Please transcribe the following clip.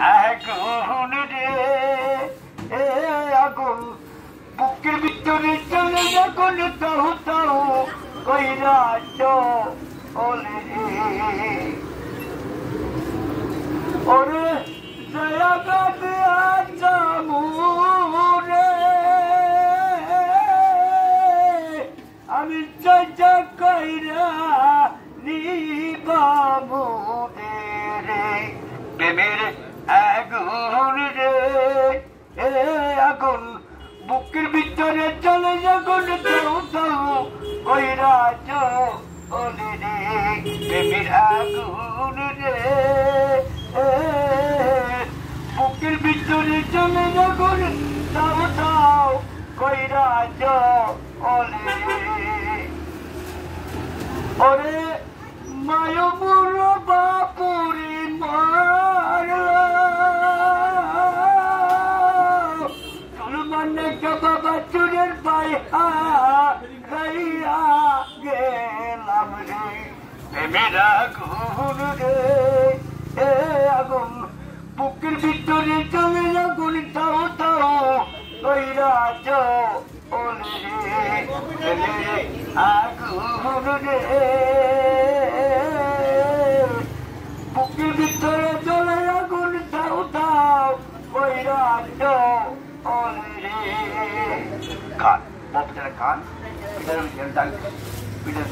আগুন রে, এ আগুন। বুকের ভিতরে চলে যখন তাও তাও কইরা চলে রে। ওরে জয়াগাতে আজামুরে আমি চাচা কইরা নিবামুরে রে। প্রেমের আগুন রে এ আগুন বুকের ভিতরে চলে যখন তাও তাও কইরা চলে রে প্রেমের আগুন রে। বুকের ভিতরে চলে যখন তাও তাও কইরা চলে চুরের গাইয়া গেলাম রে। মেরা গুণ রে। এ আগুন, বুকের ভিতরে চলে যখন তাও তাও কইরা চলে আগুন রে। বুকের ভিতরে চলে আগুন তাও তাও কইরা চলে Khan. Both together Khan. Peter and Peter.